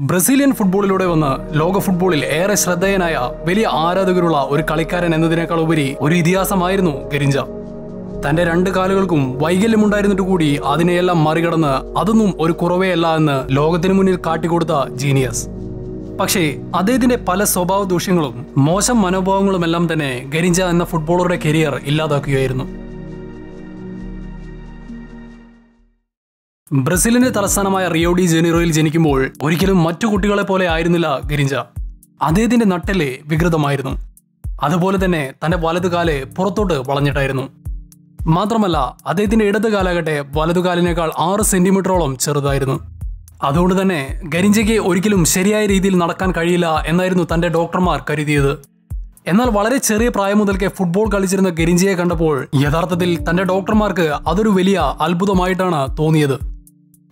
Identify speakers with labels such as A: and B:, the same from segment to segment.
A: Brazilian ഫുട്ബോളിലൂടെ വന്ന് ലോക ഫുട്ബോളിൽ ഏറെ ശ്രദ്ധേയനായ വലിയ ആരാധകരുള്ള ഒരു കളിക്കാരൻ എന്നതിനേക്കാൾ ഉപരി ഒരു ഇതിഹാസമായിരുന്നു ഗരിഞ്ച. തന്റെ രണ്ട് കാലുകൾക്കും വൈകല്യമുണ്ടായിരുന്നിട്ട് കൂടി അതിനെയെല്ലാം മറികടന്ന് അതൊന്നും ഒരു കുറവേയല്ല എന്ന് ലോകത്തിനു മുന്നിൽ കാട്ടിക്കൊടുത്ത ജീനിയസ്. പക്ഷേ അദ്ദേഹത്തിന്റെ പല സ്വഭാവ ദൂഷ്യങ്ങളും മോശം മനോഭാവങ്ങളുമെല്ലാം തന്നെ ഗരിഞ്ച എന്ന ഫുട്ബോളറുടെ കരിയർ ഇല്ലാതാക്കുകയായിരുന്നു. ബ്രസീലിന്റെ തലസ്ഥാനമായ റിയോ ഡി ജനീറോയിൽ ജനിക്കുമ്പോൾ ഒരിക്കലും മറ്റു കുട്ടികളെ പോലെ ആയിരുന്നില്ല ഗിരിഞ്ച. അദ്ദേഹത്തിന്റെ നട്ടൽ വികൃതമായിരുന്നു. അതുപോലെ തന്നെ തന്റെ വലതുകാൽ പുറത്തോട്ട് വളഞ്ഞിട്ടായിരുന്നു. മാത്രമല്ല അദ്ദേഹത്തിന്റെ ഇടത് കാലാകട്ടെ വലതുകാലിനേക്കാൾ ആറ് സെന്റിമീറ്ററോളം ചെറുതായിരുന്നു. അതുകൊണ്ട് തന്നെ ഗരിഞ്ചയ്ക്ക് ഒരിക്കലും ശരിയായ രീതിയിൽ നടക്കാൻ കഴിയില്ല എന്നായിരുന്നു തന്റെ ഡോക്ടർമാർ കരുതിയത്. എന്നാൽ വളരെ ചെറിയ പ്രായം മുതൽക്കേ ഫുട്ബോൾ കളിച്ചിരുന്ന ഗരിഞ്ചയെ കണ്ടപ്പോൾ യഥാർത്ഥത്തിൽ തന്റെ ഡോക്ടർമാർക്ക് അതൊരു വലിയ അത്ഭുതമായിട്ടാണ് തോന്നിയത്.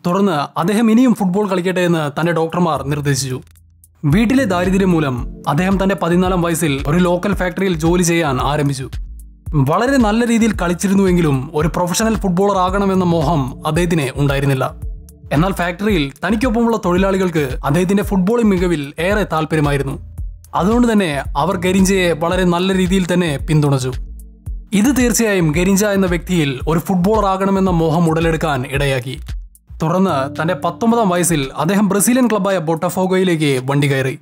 A: തുടർന്ന് അദ്ദേഹം ഇനിയും ഫുട്ബോൾ കളിക്കട്ടെ എന്ന് തന്റെ ഡോക്ടർമാർ നിർദ്ദേശിച്ചു. വീട്ടിലെ ദാരിദ്ര്യം മൂലം അദ്ദേഹം തന്റെ പതിനാലാം വയസ്സിൽ ഒരു ലോക്കൽ ഫാക്ടറിയിൽ ജോലി ചെയ്യാൻ ആരംഭിച്ചു. വളരെ നല്ല രീതിയിൽ കളിച്ചിരുന്നുവെങ്കിലും ഒരു പ്രൊഫഷണൽ ഫുട്ബോളർ ആകണമെന്ന മോഹം അദ്ദേഹത്തിന് ഉണ്ടായിരുന്നില്ല. എന്നാൽ ഫാക്ടറിയിൽ തനിക്കൊപ്പമുള്ള തൊഴിലാളികൾക്ക് അദ്ദേഹത്തിന്റെ ഫുട്ബോളിംഗ് മികവിൽ ഏറെ താല്പര്യമായിരുന്നു. അതുകൊണ്ട് തന്നെ അവർ ഗരിഞ്ചയെ വളരെ നല്ല രീതിയിൽ തന്നെ പിന്തുണച്ചു. ഇത് തീർച്ചയായും ഗരിഞ്ച എന്ന വ്യക്തിയിൽ ഒരു ഫുട്ബോളർ ആകണമെന്ന മോഹം ഉടലെടുക്കാൻ ഇടയാക്കി. തുടർന്ന് തന്റെ പത്തൊമ്പതാം വയസ്സിൽ അദ്ദേഹം ബ്രസീലിയൻ ക്ലബായ ബൊട്ടഫോഗോയിലേക്ക് വണ്ടി കയറി.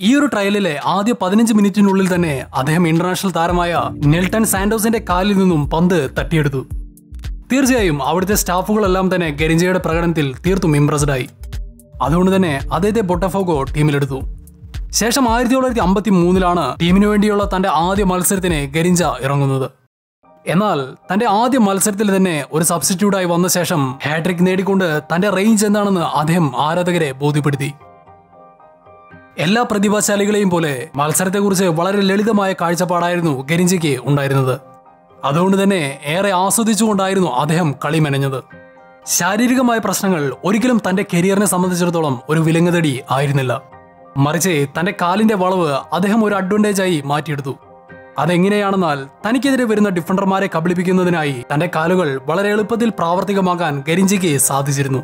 A: ഈ ഒരു ട്രയലിലെ ആദ്യ പതിനഞ്ച് മിനിറ്റിനുള്ളിൽ തന്നെ അദ്ദേഹം ഇന്റർനാഷണൽ താരമായ നെൽട്ടൺ സാൻഡോസിന്റെ കാലിൽ നിന്നും പന്ത് തട്ടിയെടുത്തു. തീർച്ചയായും അവിടുത്തെ സ്റ്റാഫുകളെല്ലാം തന്നെ ഗരിഞ്ചയുടെ പ്രകടനത്തിൽ തീർത്തും ഇംപ്രസ്ഡ് ആയി. അതുകൊണ്ട് തന്നെ അദ്ദേഹത്തെ ബൊട്ടഫോഗോ ടീമിലെടുത്തു. ശേഷം ആയിരത്തി തൊള്ളായിരത്തി അമ്പത്തി മൂന്നിലാണ് ടീമിനു വേണ്ടിയുള്ള തന്റെ ആദ്യ മത്സരത്തിന് ഗരിഞ്ച ഇറങ്ങുന്നത്. എന്നാൽ തന്റെ ആദ്യ മത്സരത്തിൽ തന്നെ ഒരു സബ്സ്റ്റിറ്റ്യൂട്ടായി വന്ന ശേഷം ഹാട്രിക് നേടിക്കൊണ്ട് തന്റെ റേഞ്ച് എന്താണെന്ന് അദ്ദേഹം ആരാധകരെ ബോധ്യപ്പെടുത്തി. എല്ലാ പ്രതിഭാശാലികളെയും പോലെ മത്സരത്തെക്കുറിച്ച് വളരെ ലളിതമായ കാഴ്ചപ്പാടായിരുന്നു ഗരിഞ്ചയ്ക്ക് ഉണ്ടായിരുന്നത്. അതുകൊണ്ട് തന്നെ ഏറെ ആസ്വദിച്ചുകൊണ്ടായിരുന്നു അദ്ദേഹം കളി മെനഞ്ഞത്. ശാരീരികമായ പ്രശ്നങ്ങൾ ഒരിക്കലും തന്റെ കരിയറിനെ സംബന്ധിച്ചിടത്തോളം ഒരു വിലങ്ങതടി ആയിരുന്നില്ല. മറിച്ച് തന്റെ കാലിന്റെ വളവ് അദ്ദേഹം ഒരു അഡ്വാന്റേജായി മാറ്റിയെടുത്തു. അതെങ്ങനെയാണെന്നാൽ തനിക്കെതിരെ വരുന്ന ഡിഫൻഡർമാരെ കബളിപ്പിക്കുന്നതിനായി തന്റെ കാലുകൾ വളരെ എളുപ്പത്തിൽ പ്രാവർത്തികമാക്കാൻ ഗരിഞ്ചിക്ക് സാധിച്ചിരുന്നു.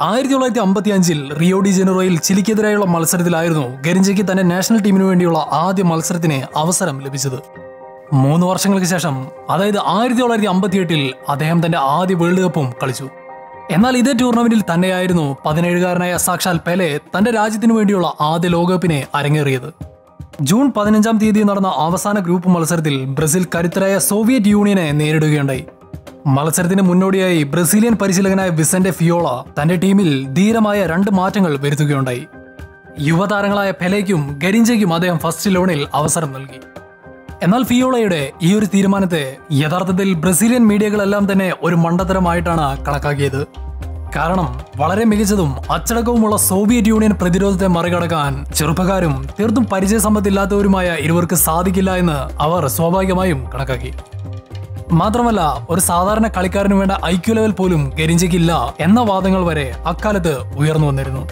A: ആയിരത്തി തൊള്ളായിരത്തി അമ്പത്തി അഞ്ചിൽ റിയോ ഡി ജനറോയിൽ ചിലിക്കെതിരായുള്ള മത്സരത്തിലായിരുന്നു ഗരിഞ്ചയ്ക്ക് തന്റെ നാഷണൽ ടീമിനു വേണ്ടിയുള്ള ആദ്യ മത്സരത്തിന് അവസരം ലഭിച്ചത്. മൂന്ന് വർഷങ്ങൾക്ക് ശേഷം അതായത് ആയിരത്തി തൊള്ളായിരത്തി അമ്പത്തി എട്ടിൽ അദ്ദേഹം തന്റെ ആദ്യ വേൾഡ് കപ്പും കളിച്ചു. എന്നാൽ ഇതേ ടൂർണമെന്റിൽ തന്നെയായിരുന്നു പതിനേഴുകാരനായ സാക്ഷാൽ പെലെ തന്റെ രാജ്യത്തിനു വേണ്ടിയുള്ള ആദ്യ ലോകകപ്പിനെ അരങ്ങേറിയത്. ജൂൺ പതിനഞ്ചാം തീയതി നടന്ന അവസാന ഗ്രൂപ്പ് മത്സരത്തിൽ ബ്രസീൽ കരുത്തരായ സോവിയറ്റ് യൂണിയനെ നേരിടുകയുണ്ടായി. മത്സരത്തിന് മുന്നോടിയായി ബ്രസീലിയൻ പരിശീലകനായ വിസന്റെ ഫിയോള തന്റെ ടീമിൽ ധീരമായ രണ്ട് മാറ്റങ്ങൾ വരുത്തുകയുണ്ടായി. യുവതാരങ്ങളായ പെലേക്കും ഗരിഞ്ചയ്ക്കും അദ്ദേഹം ഫസ്റ്റ് ലോണിൽ അവസരം നൽകി. എന്നാൽ ഫിയോളയുടെ ഈ ഒരു തീരുമാനത്തെ യഥാർത്ഥത്തിൽ ബ്രസീലിയൻ മീഡിയകളെല്ലാം തന്നെ ഒരു മണ്ടത്തരമായിട്ടാണ് കണക്കാക്കിയത്. കാരണം വളരെ മികച്ചതും അച്ചടക്കവുമുള്ള സോവിയറ്റ് യൂണിയൻ പ്രതിരോധത്തെ മറികടക്കാൻ ചെറുപ്പക്കാരും തീർത്തും പരിചയസമ്പത്തില്ലാത്തവരുമായ ഇരുവർക്ക് സാധിക്കില്ല എന്ന് അവർ സ്വാഭാവികമായും കണക്കാക്കി. മാത്രമല്ല ഒരു സാധാരണ കളിക്കാരന് വേണ്ട ഐക്യു ലെവൽ പോലും ഗരിഞ്ചയ്ക്കില്ല എന്ന വാദങ്ങൾ വരെ അക്കാലത്ത് ഉയർന്നു വന്നിരുന്നു.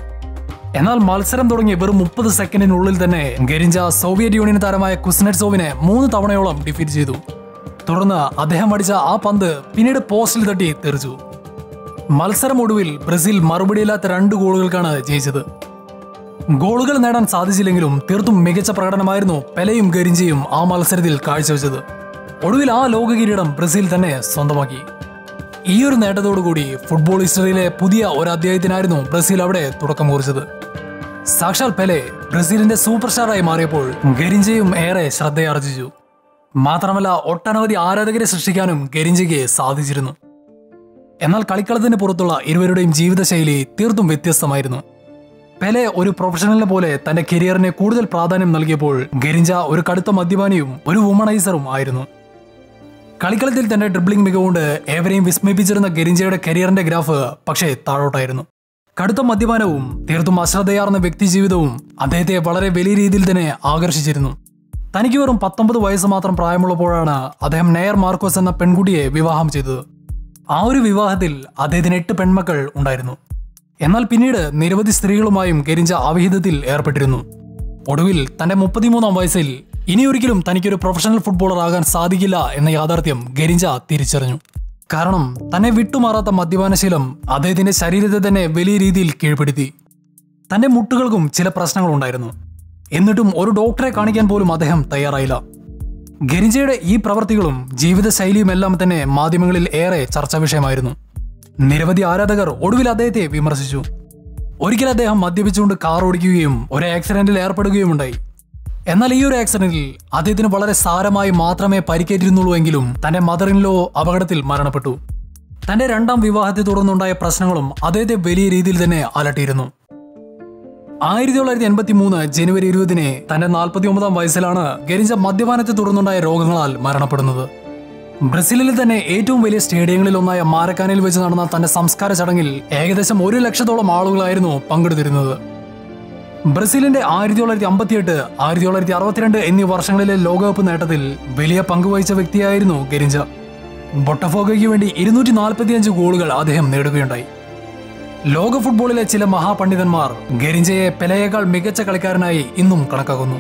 A: എന്നാൽ മത്സരം തുടങ്ങി വെറും മുപ്പത് സെക്കൻഡിനുള്ളിൽ തന്നെ ഗരിഞ്ച സോവിയറ്റ് യൂണിയൻ താരമായ കുസ്നെറ്റ്സോവിനെ മൂന്ന് തവണയോളം ഡിഫീറ്റ് ചെയ്തു. തുടർന്ന് അദ്ദേഹം അടിച്ച ആ പന്ത് പിന്നീട് പോസ്റ്റിൽ തട്ടി തെറിച്ചു. മത്സരം ഒടുവിൽ ബ്രസീൽ മറുപടിയില്ലാത്ത രണ്ട് ഗോളുകൾക്കാണ് ജയിച്ചത്. ഗോളുകൾ നേടാൻ സാധിച്ചില്ലെങ്കിലും തീർത്തും മികച്ച പ്രകടനമായിരുന്നു പെലയും ഗരിഞ്ചയും ആ മത്സരത്തിൽ കാഴ്ചവെച്ചത്. ഒടുവിൽ ആ ലോക കിരീടം ബ്രസീൽ തന്നെ സ്വന്തമാക്കി. ഈ ഒരു നേട്ടത്തോടുകൂടി ഫുട്ബോൾ ഹിസ്റ്ററിയിലെ പുതിയ ഒരു അധ്യായത്തിനായിരുന്നു ബ്രസീൽ അവിടെ തുടക്കം കുറിച്ചത്. സാക്ഷാൽ പെലെ ബ്രസീലിന്റെ സൂപ്പർ സ്റ്റാറായി മാറിയപ്പോൾ ഗരിഞ്ചയും ഏറെ ശ്രദ്ധയാർജിച്ചു മാത്രമല്ല ഒട്ടനവധി ആരാധകരെ സൃഷ്ടിക്കാനും ഗരിഞ്ചയ്ക്ക് സാധിച്ചിരുന്നു. എന്നാൽ കളിക്കളത്തിന് പുറത്തുള്ള ഇരുവരുടെയും ജീവിതശൈലി തീർത്തും വ്യത്യസ്തമായിരുന്നു. പെലെ ഒരു പ്രൊഫഷണലിനെ പോലെ തന്റെ കരിയറിനെ കൂടുതൽ പ്രാധാന്യം നൽകിയപ്പോൾ ഗരിഞ്ച ഒരു കടുത്ത മദ്യപാനിയും ഒരു വുമണൈസറും ആയിരുന്നു. കളിക്കളത്തിൽ തന്റെ ഡ്രിബ്ലിംഗ് മികവുകൊണ്ട് ഏവരെയും വിസ്മയിപ്പിച്ചിരുന്ന ഗരിഞ്ചയുടെ കരിയറിന്റെ ഗ്രാഫ് പക്ഷേ താഴോട്ടായിരുന്നു. കടുത്ത മദ്യപാനവും തീർത്തും അശ്രദ്ധയാർന്ന വ്യക്തി ജീവിതവും അദ്ദേഹത്തെ വളരെ വലിയ രീതിയിൽ തന്നെ ആകർഷിച്ചിരുന്നു. തനിക്ക് വെറും പത്തൊമ്പത് വയസ്സ് മാത്രം പ്രായമുള്ളപ്പോഴാണ് അദ്ദേഹം നെയർ മാർക്കോസ് എന്ന പെൺകുട്ടിയെ വിവാഹം ചെയ്തത്. ആ ഒരു വിവാഹത്തിൽ അദ്ദേഹത്തിന് എട്ട് പെൺമക്കൾ ഉണ്ടായിരുന്നു. എന്നാൽ പിന്നീട് നിരവധി സ്ത്രീകളുമായും കെരിഞ്ച ആവിഹിതത്തിൽ ഏർപ്പെട്ടിരുന്നു. ഒടുവിൽ തന്റെ മുപ്പത്തിമൂന്നാം വയസ്സിൽ ഇനി ഇനിയൊരിക്കലും തനിക്കൊരു പ്രൊഫഷണൽ ഫുട്ബോളർ ആകാൻ സാധിക്കില്ല എന്ന യാഥാർത്ഥ്യം ഗരിഞ്ച തിരിച്ചറിഞ്ഞു. കാരണം തന്നെ വിട്ടുമാറാത്ത മദ്യപാനശീലം അദ്ദേഹത്തിന്റെ ശരീരത്തെ തന്നെ വലിയ രീതിയിൽ കീഴ്പ്പെടുത്തി. തന്റെ മുട്ടുകൾക്കും ചില പ്രശ്നങ്ങളുണ്ടായിരുന്നു എന്നിട്ടും ഒരു ഡോക്ടറെ കാണിക്കാൻ പോലും അദ്ദേഹം തയ്യാറായില്ല. ഗരിഞ്ചയുടെ ഈ പ്രവർത്തികളും ജീവിതശൈലിയും എല്ലാം തന്നെ മാധ്യമങ്ങളിൽ ഏറെ ചർച്ചാ വിഷയമായിരുന്നു. നിരവധി ആരാധകർ ഒടുവിൽ അദ്ദേഹത്തെ വിമർശിച്ചു. ഒരിക്കൽ അദ്ദേഹം മദ്യപിച്ചുകൊണ്ട് കാർ ഓടിക്കുകയും ഒരു ആക്സിഡന്റിൽ ഏർപ്പെടുകയും ഉണ്ടായി. എന്നാൽ ഈ ഒരു ആക്സിഡന്റിൽ അദ്ദേഹത്തിന് വളരെ സാരമായി മാത്രമേ പരിക്കേറ്റിരുന്നുള്ളൂ എങ്കിലും തന്റെ മദർ ഇൻ ലോ അപകടത്തിൽ മരണപ്പെട്ടു. തന്റെ രണ്ടാം വിവാഹത്തെ തുടർന്നുണ്ടായ പ്രശ്നങ്ങളും അദ്ദേഹത്തെ വലിയ രീതിയിൽ തന്നെ അലട്ടിയിരുന്നു. ആയിരത്തി തൊള്ളായിരത്തി എൺപത്തി മൂന്ന് ജനുവരി ഇരുപതിന് തന്റെ നാൽപ്പത്തി ഒമ്പതാം വയസ്സിലാണ് ഗരിഞ്ച മദ്യപാനത്തെ തുടർന്നുണ്ടായ രോഗങ്ങളാൽ മരണപ്പെടുന്നത്. ബ്രസീലിലെ തന്നെ ഏറ്റവും വലിയ സ്റ്റേഡിയങ്ങളിൽ ഒന്നായ മാരക്കാനയിൽ വെച്ച് നടന്ന തന്റെ സംസ്കാര ചടങ്ങിൽ ഏകദേശം ഒരു ലക്ഷത്തോളം ആളുകളായിരുന്നു പങ്കെടുത്തിരുന്നത്. ബ്രസീലിന്റെ ആയിരത്തി തൊള്ളായിരത്തി അമ്പത്തിയെട്ട് ആയിരത്തി തൊള്ളായിരത്തി അറുപത്തിരണ്ട് എന്നീ വർഷങ്ങളിലെ ലോകകപ്പ് നേട്ടത്തിൽ വലിയ പങ്കുവഹിച്ച വ്യക്തിയായിരുന്നു ഗരിഞ്ച. ബൊട്ടഫോഗയ്ക്ക് വേണ്ടി ഇരുന്നൂറ്റി നാൽപ്പത്തിയഞ്ച് ഗോളുകൾ അദ്ദേഹം നേടുകയുണ്ടായി. ലോക ഫുട്ബോളിലെ ചില മഹാപണ്ഡിതന്മാർ ഗരിഞ്ചയെ പെലയേക്കാൾ മികച്ച കളിക്കാരനായി ഇന്നും കണക്കാക്കുന്നു.